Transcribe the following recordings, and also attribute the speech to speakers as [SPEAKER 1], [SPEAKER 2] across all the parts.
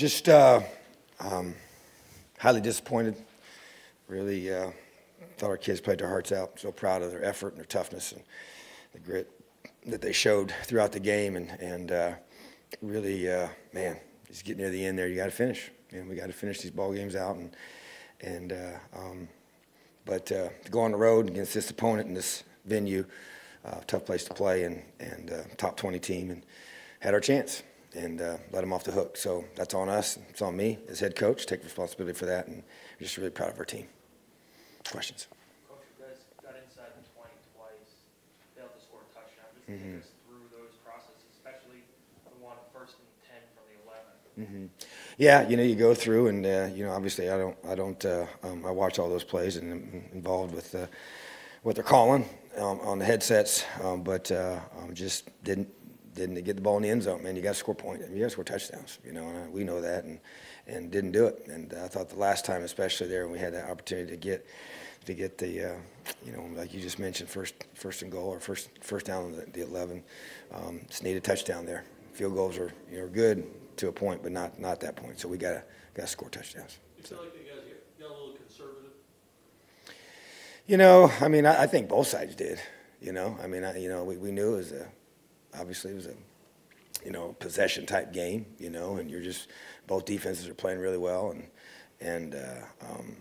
[SPEAKER 1] Just uh, um, highly disappointed. Really uh, thought our kids played their hearts out. So proud of their effort and their toughness and the grit that they showed throughout the game. And, and uh, really, uh, man, just getting near the end there, you got to finish. And we got to finish these ball games out. And, and uh, um, but uh, to go on the road against this opponent in this venue, tough place to play, and and top 20 team, and had our chance and uh, let them off the hook. So that's on us. It's on me as head coach. Take responsibility for that, and we're just really proud of our team. Questions?
[SPEAKER 2] Coach, you guys got inside the twenty twice, failed to score a touchdown. Just take us through those processes, especially the one first and ten from the eleven.
[SPEAKER 1] Yeah, you know, you go through, and uh, you know, obviously, I don't, I don't, uh, um, I watch all those plays and am involved with uh, what they're calling um, on the headsets, um, but uh, um, just didn't, didn't get the ball in the end zone. Man, you got to score points. You got to score touchdowns. You know, and uh, we know that, and and didn't do it. And I thought the last time, especially there, when we had that opportunity to get to get the, uh, you know, like you just mentioned, first first and goal or first first down on the, the 11, um, just need a touchdown there. Field goals are you know good to a point, but not not that point. So we got to got to score touchdowns.
[SPEAKER 3] You like you got got a little conservative?
[SPEAKER 1] You know, I mean, I, I think both sides did. You know, I mean, I, you know, we, we knew it was a, obviously it was a, you know, possession type game. You know, and you're just both defenses are playing really well, and and uh, um,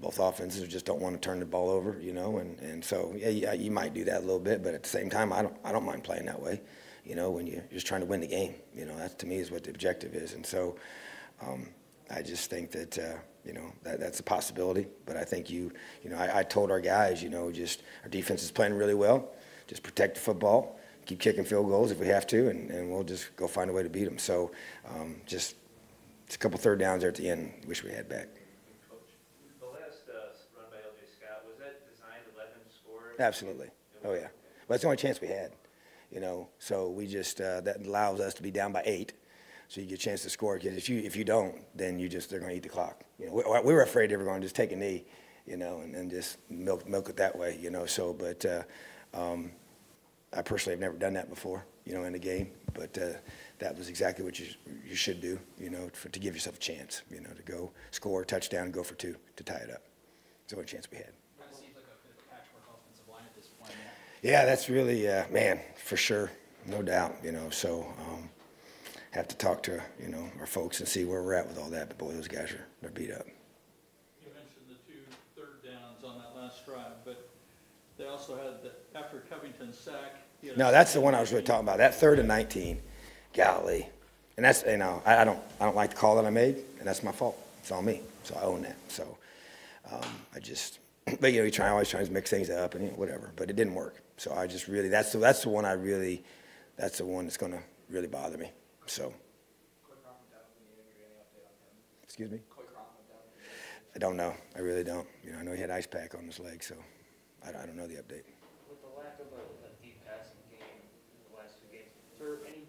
[SPEAKER 1] both offenses just don't want to turn the ball over. You know, and and so yeah, yeah, you might do that a little bit, but at the same time, I don't I don't mind playing that way. You know, when you're just trying to win the game. You know, that to me is what the objective is, and so. Um, I just think that uh, you know that that's a possibility. But I think you you know I, I told our guys you know just our defense is playing really well. Just protect the football, keep kicking field goals if we have to, and, and we'll just go find a way to beat them. So um, just it's a couple third downs there at the end. Wish we had back.
[SPEAKER 4] Coach, the last uh, run by LJ Scott, was that designed to let him score?
[SPEAKER 1] Absolutely. Oh yeah. Well, that's the only chance we had. You know, so we just uh, that allows us to be down by eight. So you get a chance to score because if you if you don't, then you just they're going to eat the clock. You know, we, we were afraid they were going to just take a knee, you know, and, and just milk milk it that way, you know. So, but uh, um, I personally have never done that before, you know, in a game. But uh, that was exactly what you you should do, you know, for, to give yourself a chance, you know, to go score touchdown, and go for two to tie it up. It's the only chance we had.
[SPEAKER 5] Kind of seems like a bit of a patchwork offensive line at this point.
[SPEAKER 1] Yeah, that's really, uh, man, for sure, no doubt, you know. So um, have to talk to you know our folks and see where we're at with all that. But boy, those guys are they're beat up.
[SPEAKER 3] You mentioned the two third downs on that last drive, but they also had, the after Covington's sack. he had a
[SPEAKER 1] No, that's the one I was really talking about. That third and 19, golly, and that's you know I, I don't I don't like the call that I made, and that's my fault. It's on me, so I own that. So um, I just, but you know, you try always trying to mix things up and you know, whatever, but it didn't work. So I just really that's the that's the one I really, that's the one that's going to really bother me. So. Excuse me? I don't know. I really don't. You know, I know he had ice pack on his leg, so I, I don't know the update.
[SPEAKER 2] With the lack of a, a deep passing game in the last two games, is there any,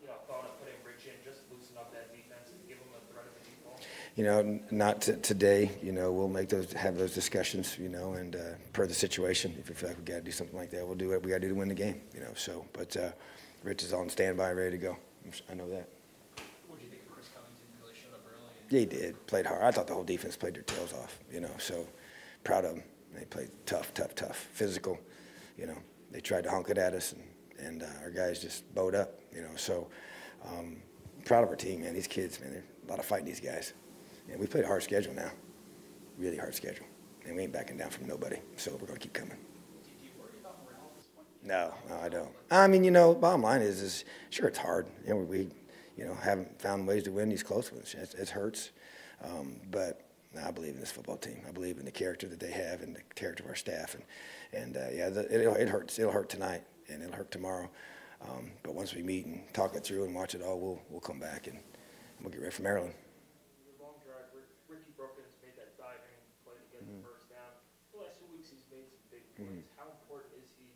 [SPEAKER 2] you know, thought of putting Rich in, just loosen up that defense and give him a threat of a deep ball?
[SPEAKER 1] You know, not t- today. You know, we'll make those, have those discussions. You know, and uh, per the situation, if we feel like we got to do something like that, we'll do what we got to do to win the game. You know, so but uh, Rich is on standby, ready to go. I know that.
[SPEAKER 5] What do you think of Chris Covington really showed up early?
[SPEAKER 1] Yeah, he did. Played hard. I thought the whole defense played their tails off. You know, so proud of them. They played tough, tough, tough, physical. You know, they tried to honk it at us, and and uh, our guys just bowed up. You know, so um, proud of our team, man. These kids, man, they're a lot of fighting. These guys, and we played a hard schedule now, really hard schedule, and we ain't backing down from nobody. So we're gonna keep coming. No, no, I don't. I mean, you know, bottom line is, is sure it's hard. You know, we, you know, haven't found ways to win these close ones. It, it hurts, um, but no, I believe in this football team. I believe in the character that they have and the character of our staff. And and uh, yeah, the, it, it hurts. It'll hurt tonight and it'll hurt tomorrow. Um, but once we meet and talk it through and watch it all, we'll we'll come back and we'll get ready for Maryland.
[SPEAKER 2] Your long drive, Rick- Ricky Brookins made that diving play to get the first down. The last two weeks, he's made some big plays. How important is he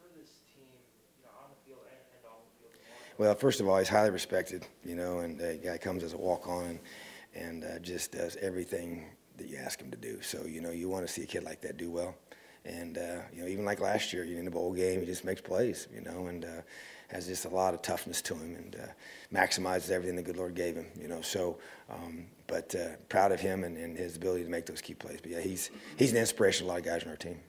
[SPEAKER 2] for this team, you know, on the field and, and off the field?
[SPEAKER 1] Well, first of all, he's highly respected, you know, and the guy comes as a walk-on and, and uh, just does everything that you ask him to do. So, you know, you want to see a kid like that do well. And, uh, you know, even like last year, you know, in the bowl game, he just makes plays, you know, and uh, has just a lot of toughness to him and uh, maximizes everything the good Lord gave him. You know, so um, but uh, proud of him and, and his ability to make those key plays. But yeah, he's he's an inspiration to a lot of guys on our team.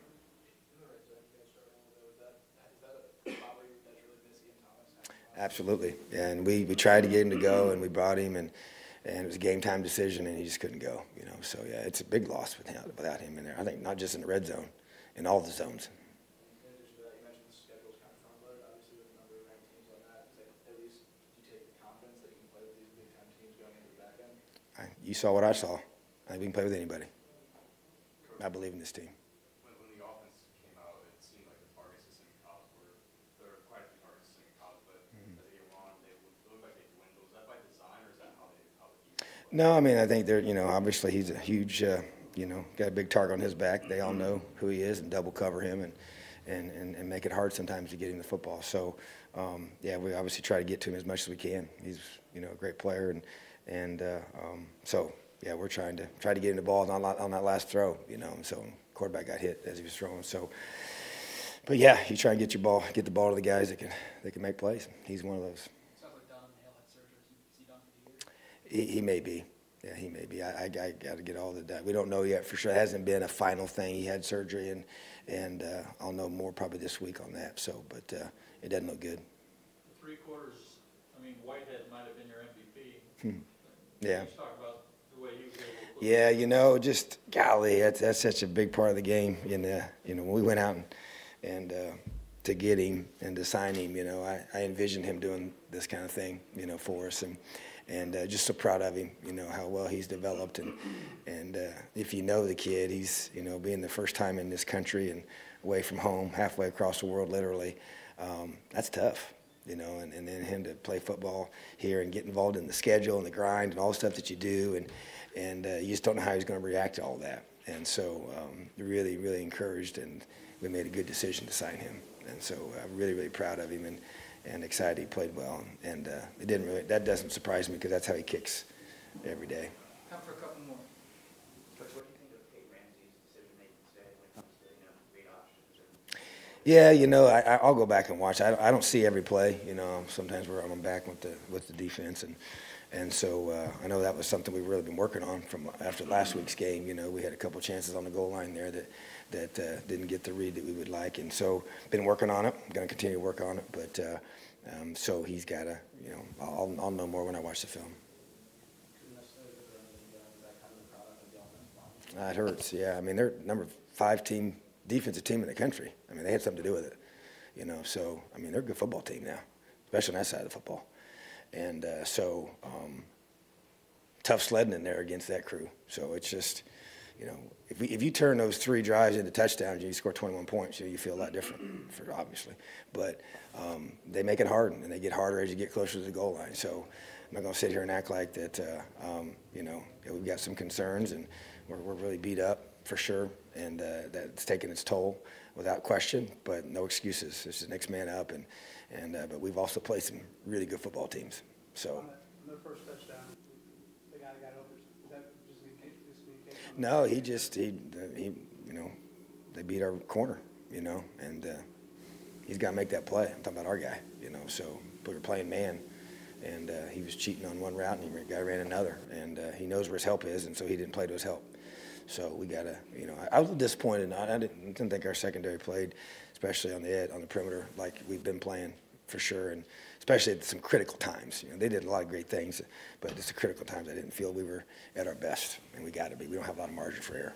[SPEAKER 1] Absolutely, and we, we tried to get him to go, and we brought him, and, and it was a game time decision, and he just couldn't go. You know, so yeah, it's a big loss without without him in there. I think not just in the red zone, in all the zones.
[SPEAKER 6] You
[SPEAKER 1] saw what I saw. I think we can play with anybody. I believe in this team.
[SPEAKER 7] When, when the offense came out, it seemed like the targets to Simmie Cobbs were, there were quite a few targets to Simmie Cobbs, but
[SPEAKER 1] Mm-hmm.
[SPEAKER 7] as they go on, they would, it looked like they dwindled. Was that by design, or is that how they, how the defense?
[SPEAKER 1] No, I mean I think they're you know obviously he's a huge uh, you know got a big target on his back. They all know who he is and double cover him and and, and, and make it hard sometimes to get him the football. So um, yeah, we obviously try to get to him as much as we can. He's you know a great player and and uh, um, so yeah we're trying to try to get him the ball on, on that last throw. You know so quarterback got hit as he was throwing. So. But yeah, you try and get your ball, get the ball to the guys that can, that can make plays. He's one of those.
[SPEAKER 5] Sounds like Donovan Hale had surgery. Is he done for the year?
[SPEAKER 1] He, he may be. Yeah, he may be. I, I, I got to get all the. We don't know yet for sure. It hasn't been a final thing. He had surgery, and and uh, I'll know more probably this week on that. So, but uh, it doesn't look good.
[SPEAKER 3] Three quarters, I mean, Whitehead might have been your MVP. Hmm.
[SPEAKER 1] Yeah.
[SPEAKER 3] Just talk about the way he was able to. put-
[SPEAKER 1] Yeah, you know, just golly, that's that's such a big part of the game. And uh, you know, when we went out and and uh, to get him and to sign him, you know, I, I envisioned him doing this kind of thing, you know, for us, and and uh, just so proud of him, you know, how well he's developed, and and uh, if you know the kid, he's you know being the first time in this country and away from home, halfway across the world, literally, um, that's tough. You know, and, and then him to play football here and get involved in the schedule and the grind and all the stuff that you do, and and uh, you just don't know how he's going to react to all that. And so, um, really, really encouraged, and we made a good decision to sign him. And so, I'm really, really proud of him, and and excited he played well. And uh, it didn't really that doesn't surprise me because that's how he kicks every day.
[SPEAKER 5] Time for a couple more.
[SPEAKER 4] Coach, what do you think of Peyton Ramsey's decision-making today when it comes to, you know, read options or?
[SPEAKER 1] Yeah, you know, I, I'll go back and watch. I, don't- I don't see every play. You know, sometimes we're on back with the with the defense, and and so uh, I know that was something we've really been working on from after last week's game. You know, we had a couple chances on the goal line there that that uh, didn't get the read that we would like, and so been working on it. I'm Going to continue to work on it, but uh, um, so he's got to, you know, I'll, I'll know more when I watch the film. Uh, It hurts, yeah. I mean, they're number five team, defensive team in the country. I mean, they had something to do with it, you know. So, I mean, they're a good football team now, especially on that side of the football. And uh, so, um, tough sledding in there against that crew. So it's just, you know, if, we, if you turn those three drives into touchdowns you score 21 points, you, you feel a lot different, for obviously. But um, they make it hard, and they get harder as you get closer to the goal line. So I'm not going to sit here and act like that, uh, um, you know, we've got some concerns and we're, we're really beat up for sure, and uh, that's taken its toll without question. But no excuses. This is next man up, and and uh, but we've also played some really good football teams. So.
[SPEAKER 6] On the, on the first touchdown, the guy got over, is that just just?
[SPEAKER 1] No, he just he he you know they beat our corner, you know, and uh, he's got to make that play. I'm talking about our guy, you know. So we were playing man, and uh, he was cheating on one route, and the guy ran another, and uh, he knows where his help is, and so he didn't play to his help. So we got to, you know, I, I was disappointed. I, I didn't, didn't think our secondary played, especially on the ed, on the perimeter, like we've been playing for sure, and especially at some critical times. You know, they did a lot of great things, but it's the critical times I didn't feel we were at our best, and we got to be. We don't have a lot of margin for error.